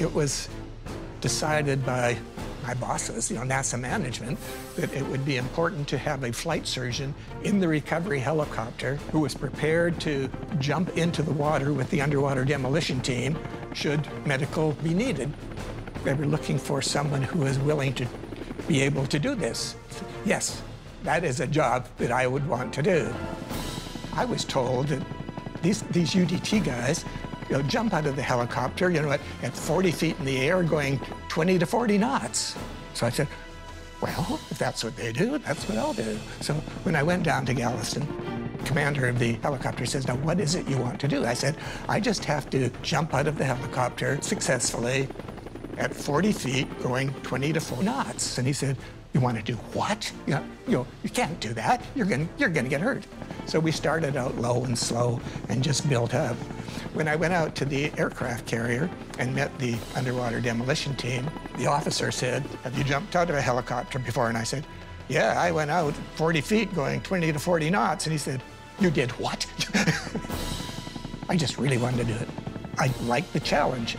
it was decided by my bosses, you know, NASA management, that it would be important to have a flight surgeon in the recovery helicopter who was prepared to jump into the water with the underwater demolition team should medical be needed. They were looking for someone who was willing to be able to do this. Yes, that is a job that I would want to do. I was told that these, these UDT guys you know, jump out of the helicopter, you know, at, at 40 feet in the air going 20 to 40 knots. So I said, well, if that's what they do, that's what I'll do. So when I went down to Galveston, commander of the helicopter says, now what is it you want to do? I said, I just have to jump out of the helicopter successfully at 40 feet going 20 to 4 knots. And he said, you want to do what? You know, you, know, you can't do that. You're going you're to get hurt. So we started out low and slow and just built up. When I went out to the aircraft carrier and met the underwater demolition team, the officer said, have you jumped out of a helicopter before? And I said, yeah, I went out 40 feet going 20 to 40 knots. And he said, you did what? I just really wanted to do it. I liked the challenge.